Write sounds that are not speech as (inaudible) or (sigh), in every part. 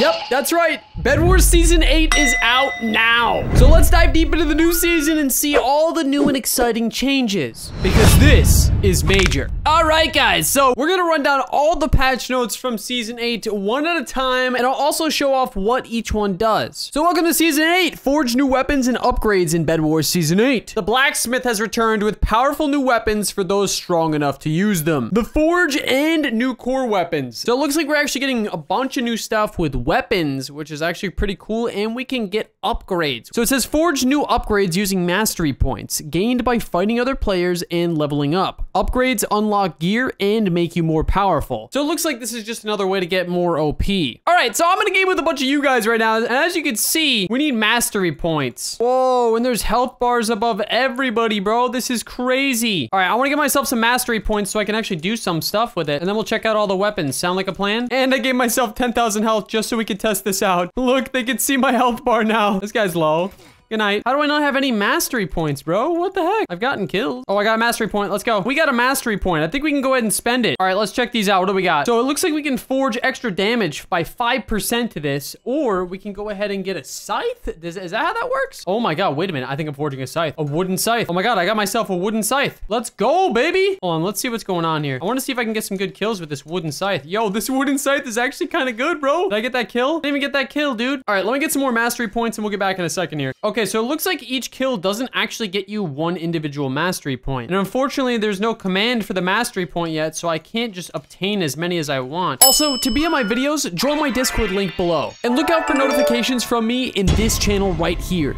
Yep, that's right. Bed Wars Season 8 is out now. So let's dive deep into the new season and see all the new and exciting changes. Because this is major. All right, guys. So we're going to run down all the patch notes from Season 8 one at a time. And I'll also show off what each one does. So welcome to Season 8. Forge new weapons and upgrades in Bed Wars Season 8. The Blacksmith has returned with powerful new weapons for those strong enough to use them. The Forge and new core weapons. So it looks like we're actually getting a bunch of new stuff with weapons, which is actually pretty cool, and we can get upgrades. So it says forge new upgrades using mastery points, gained by fighting other players and leveling up. Upgrades unlock gear and make you more powerful. So it looks like this is just another way to get more OP. All right, so I'm in a game with a bunch of you guys right now, and as you can see, we need mastery points. Whoa, and there's health bars above everybody, bro. This is crazy. All right, I want to get myself some mastery points so I can actually do some stuff with it, and then we'll check out all the weapons. Sound like a plan? And I gave myself 10,000 health just so we could test this out. Look, they can see my health bar now. This guy's low. Good night. How do I not have any mastery points, bro? What the heck? I've gotten killed. Oh, I got a mastery point. Let's go. We got a mastery point. I think we can go ahead and spend it. All right, let's check these out. What do we got? So it looks like we can forge extra damage by 5% to this, or we can go ahead and get a scythe. Is, is that how that works? Oh my God, wait a minute. I think I'm forging a scythe. A wooden scythe. Oh my God, I got myself a wooden scythe. Let's go, baby. Hold on, let's see what's going on here. I want to see if I can get some good kills with this wooden scythe. Yo, this wooden scythe is actually kind of good, bro. Did I get that kill? Didn't even get that kill, dude. All right, let me get some more mastery points and we'll get back in a second here. Okay, so it looks like each kill doesn't actually get you one individual mastery point. And unfortunately, there's no command for the mastery point yet, so I can't just obtain as many as I want. Also, to be in my videos, join my Discord link below. And look out for notifications from me in this channel right here.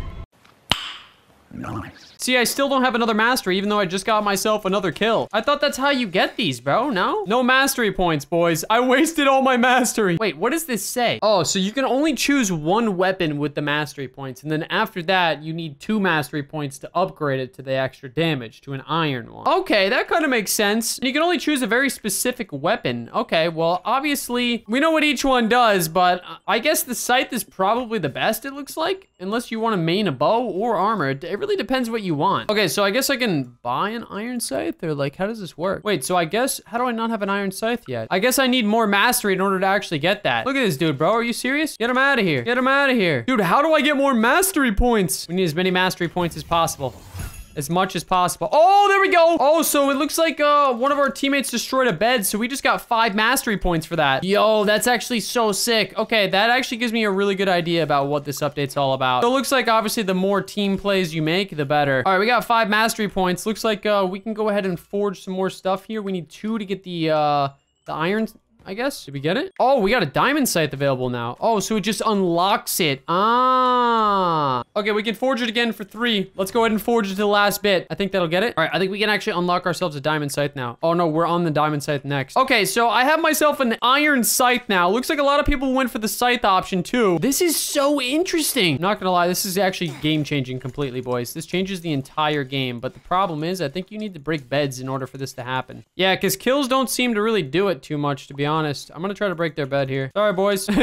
Nice. See, I still don't have another mastery, even though I just got myself another kill. I thought that's how you get these, bro. No? No mastery points, boys. I wasted all my mastery. Wait, what does this say? Oh, so you can only choose one weapon with the mastery points. And then after that, you need two mastery points to upgrade it to the extra damage, to an iron one. Okay, that kind of makes sense. You can only choose a very specific weapon. Okay, well, obviously, we know what each one does, but I guess the scythe is probably the best, it looks like. Unless you want to main a bow or armor. It really depends what you want. Okay, so I guess I can buy an iron scythe or like, how does this work? Wait, so I guess, how do I not have an iron scythe yet? I guess I need more mastery in order to actually get that. Look at this dude, bro. Are you serious? Get him out of here. Get him out of here. Dude, how do I get more mastery points? We need as many mastery points as possible as much as possible. Oh, there we go. Oh, so it looks like uh, one of our teammates destroyed a bed, so we just got five mastery points for that. Yo, that's actually so sick. Okay, that actually gives me a really good idea about what this update's all about. So it looks like obviously the more team plays you make, the better. All right, we got five mastery points. Looks like uh, we can go ahead and forge some more stuff here. We need two to get the uh, the iron I guess. Did we get it? Oh, we got a diamond scythe available now. Oh, so it just unlocks it. Ah. Okay, we can forge it again for three. Let's go ahead and forge it to the last bit. I think that'll get it. All right, I think we can actually unlock ourselves a diamond scythe now. Oh no, we're on the diamond scythe next. Okay, so I have myself an iron scythe now. Looks like a lot of people went for the scythe option too. This is so interesting. I'm Not gonna lie, this is actually game changing completely, boys. This changes the entire game, but the problem is I think you need to break beds in order for this to happen. Yeah, because kills don't seem to really do it too much, to be honest. I'm gonna try to break their bed here. Sorry, boys. (laughs) Look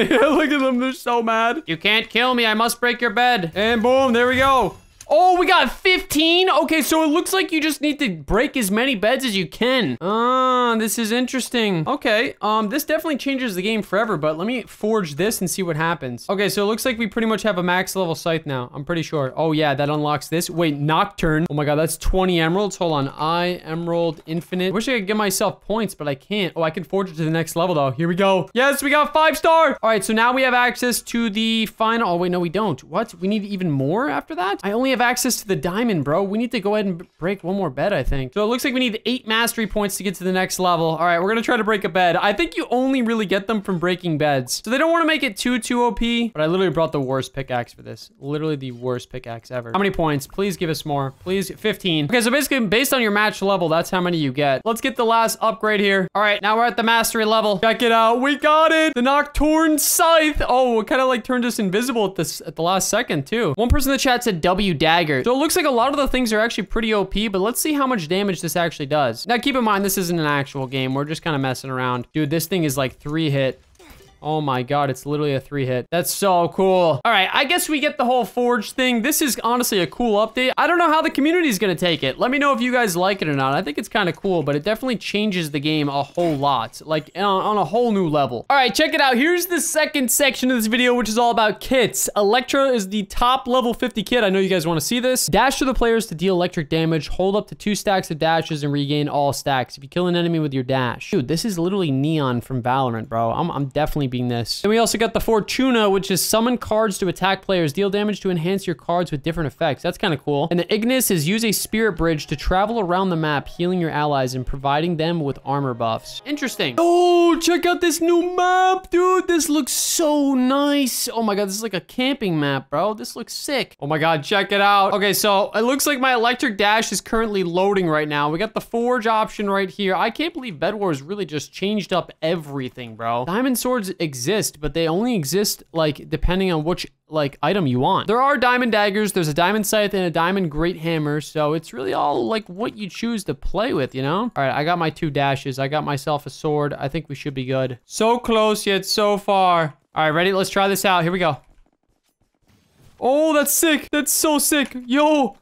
at them. They're so mad. You can't kill me. I must break your bed. And boom. There we go. Oh, we got 15? Okay, so it looks like you just need to break as many beds as you can. Ah, this is interesting. Okay, um, this definitely changes the game forever, but let me forge this and see what happens. Okay, so it looks like we pretty much have a max level scythe now. I'm pretty sure. Oh, yeah, that unlocks this. Wait, Nocturne. Oh my god, that's 20 emeralds. Hold on. I, Emerald, Infinite. Wish I could give myself points, but I can't. Oh, I can forge it to the next level, though. Here we go. Yes, we got five star. All right, so now we have access to the final... Oh, wait, no, we don't. What? We need even more after that? I only have access to the diamond, bro. We need to go ahead and break one more bed, I think. So it looks like we need eight mastery points to get to the next level. All right, we're gonna try to break a bed. I think you only really get them from breaking beds. So they don't want to make it too, too OP, but I literally brought the worst pickaxe for this. Literally the worst pickaxe ever. How many points? Please give us more. Please, 15. Okay, so basically based on your match level, that's how many you get. Let's get the last upgrade here. All right, now we're at the mastery level. Check it out. We got it. The Nocturne Scythe. Oh, it kind of like turned us invisible at this at the last second too. One person in the chat said W dagger. So it looks like a lot of the things are actually pretty OP, but let's see how much damage this actually does. Now, keep in mind, this isn't an actual game. We're just kind of messing around. Dude, this thing is like three hit. Oh my god, it's literally a three hit. That's so cool. All right, I guess we get the whole forge thing. This is honestly a cool update. I don't know how the community is going to take it. Let me know if you guys like it or not. I think it's kind of cool, but it definitely changes the game a whole lot, like on, a whole new level. All right, check it out. Here's the second section of this video, which is all about kits. Electra is the top level 50 kit. I know you guys want to see this. Dash to the players to deal electric damage. Hold up to two stacks of dashes and regain all stacks. If you kill an enemy with your dash. Dude, this is literally Neon from Valorant, bro. I'm, I'm definitely being this. And we also got the Fortuna, which is summon cards to attack players. Deal damage to enhance your cards with different effects. That's kind of cool. And the Ignis is use a spirit bridge to travel around the map, healing your allies and providing them with armor buffs. Interesting. Oh, check out this new map, dude. This looks so nice. Oh my god, this is like a camping map, bro. This looks sick. Oh my god, check it out. Okay, so it looks like my electric dash is currently loading right now. We got the forge option right here. I can't believe Bed Wars really just changed up everything, bro. Diamond swords exist, but they only exist like depending on which like item you want. There are diamond daggers, there's a diamond scythe and a diamond great hammer, so it's really all like what you choose to play with, you know? All right, I got my two dashes. I got myself a sword. I think we should be good. So close yet so far. All right, ready? Let's try this out. Here we go. Oh, that's sick. That's so sick. Yo,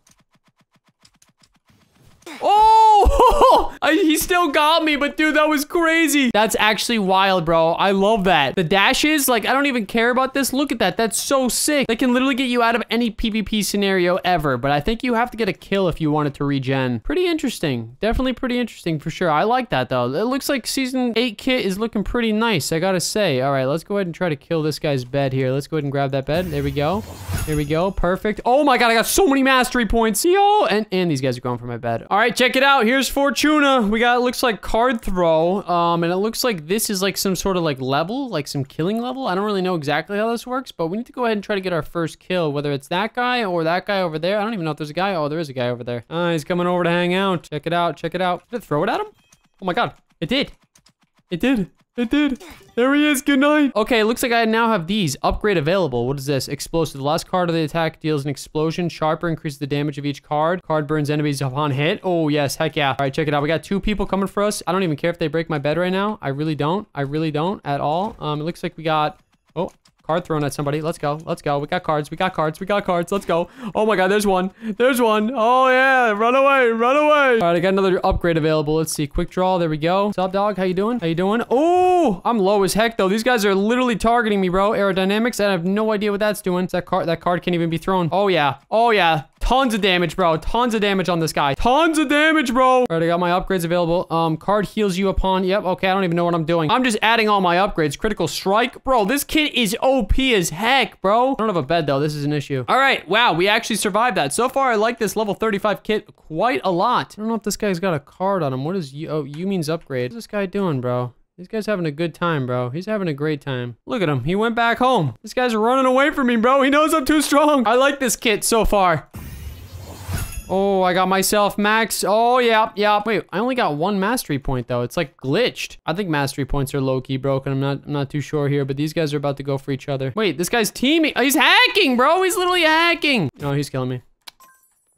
I, he still got me, but dude, that was crazy. That's actually wild, bro. I love that. The dashes, like, I don't even care about this. Look at that. That's so sick. They can literally get you out of any PvP scenario ever, but I think you have to get a kill if you want it to regen. Pretty interesting. Definitely pretty interesting for sure. I like that, though. It looks like Season 8 kit is looking pretty nice, I gotta say. All right, let's go ahead and try to kill this guy's bed here. Let's go ahead and grab that bed. There we go. There we go. Perfect. Oh my god, I got so many mastery points. Yo! And, and these guys are going for my bed. All right, check it out. Here's Fortuna. (laughs) We got, it looks like card throw. Um, and it looks like this is like some sort of like level, like some killing level. I don't really know exactly how this works, but we need to go ahead and try to get our first kill, whether it's that guy or that guy over there. I don't even know if there's a guy. Oh, there is a guy over there. Ah, he's coming over to hang out. Check it out. Check it out. Did it throw it at him? Oh my god. It did. It did. It did. There he is. Good night. Okay, looks like I now have these. Upgrade available. What is this? Explosive. The last card of the attack deals an explosion. Sharper increases the damage of each card. Card burns enemies upon hit. Oh, yes. Heck yeah. All right, check it out. We got two people coming for us. I don't even care if they break my bed right now. I really don't. I really don't at all. Um, It looks like we got... Oh, Card thrown at somebody. Let's go. Let's go. We got cards. We got cards. We got cards. Let's go. Oh my god, there's one. There's one. Oh yeah. Run away. Run away. All right, I got another upgrade available. Let's see. Quick draw. There we go. What's up, dog? How you doing? How you doing? Oh, I'm low as heck though. These guys are literally targeting me, bro. Aerodynamics. I have no idea what that's doing. That card that card can't even be thrown. Oh yeah. Oh yeah. Tons of damage, bro. Tons of damage on this guy. Tons of damage, bro. All right, I got my upgrades available. Um, card heals you upon. Yep. Okay, I don't even know what I'm doing. I'm just adding all my upgrades. Critical strike, bro. This kit is OP as heck, bro. I don't have a bed though. This is an issue. All right. Wow, we actually survived that. So far, I like this level 35 kit quite a lot. I don't know if this guy's got a card on him. What is you? Oh, you means upgrade. What's this guy doing, bro? This guy's having a good time, bro. He's having a great time. Look at him. He went back home. This guy's running away from me, bro. He knows I'm too strong. I like this kit so far. Oh, I got myself max. Oh, yeah, yeah. Wait, I only got one mastery point, though. It's like glitched. I think mastery points are low-key broken. I'm not, I'm not too sure here, but these guys are about to go for each other. Wait, this guy's teaming. Oh, he's hacking, bro. He's literally hacking. Oh, he's killing me.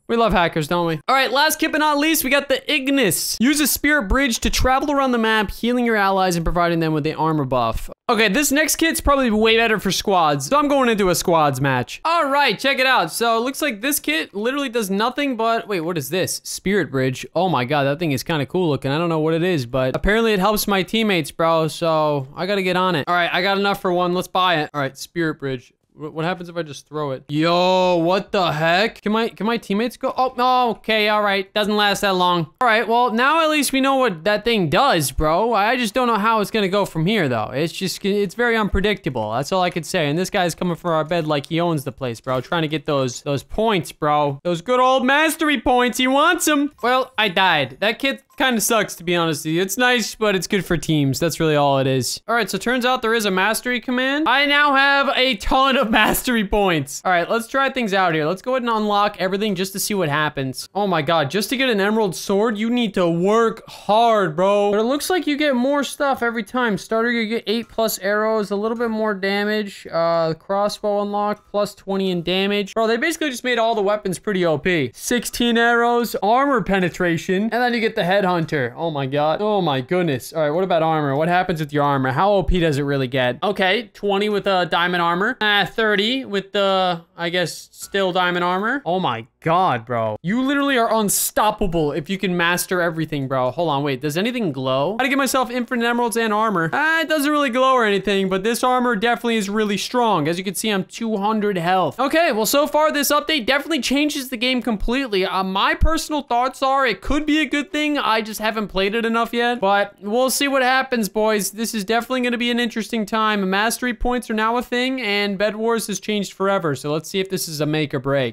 We love hackers, don't we? All right, last kit but not least, we got the Ignis. Use a spirit bridge to travel around the map, healing your allies and providing them with the armor buff. Okay, this next kit's probably way better for squads, so I'm going into a squads match. All right, check it out. So it looks like this kit literally does nothing but, wait, what is this? Spirit bridge. Oh my god, that thing is kind of cool looking. I don't know what it is, but apparently it helps my teammates, bro, so I gotta get on it. All right, I got enough for one. Let's buy it. All right, spirit bridge. What happens if I just throw it? Yo, what the heck? Can my can my teammates go? Oh, okay, all right. Doesn't last that long. All right, well, now at least we know what that thing does, bro. I just don't know how it's gonna go from here, though. It's just, it's very unpredictable. That's all I could say. And this guy's coming for our bed like he owns the place, bro. Trying to get those, those points, bro. Those good old mastery points. He wants them. Well, I died. That kid kind of sucks, to be honest with you. It's nice, but it's good for teams. That's really all it is. All right, so turns out there is a mastery command. I now have a ton of (laughs) mastery points. All right, let's try things out here. Let's go ahead and unlock everything just to see what happens. Oh my god, just to get an emerald sword, you need to work hard, bro. But it looks like you get more stuff every time. Starter, you get 8 plus arrows, a little bit more damage. Uh, crossbow unlock, plus 20 in damage. Bro, they basically just made all the weapons pretty OP. 16 arrows, armor penetration, and then you get the head headhunter. Oh my god. Oh my goodness. All right, what about armor? What happens with your armor? How OP does it really get? Okay, 20 with a uh, diamond armor. Ah, 30 with the, I guess, still diamond armor. Oh my god, bro. You literally are unstoppable if you can master everything, bro. Hold on, wait. Does anything glow? I gotta get myself infinite emeralds and armor. Ah, it doesn't really glow or anything, but this armor definitely is really strong. As you can see, I'm 200 health. Okay, well, so far this update definitely changes the game completely. Uh, my personal thoughts are it could be a good thing. I just haven't played it enough yet, but we'll see what happens, boys. This is definitely going to be an interesting time. Mastery points are now a thing, and Bed Wars has changed forever, so let's see if this is a make or break.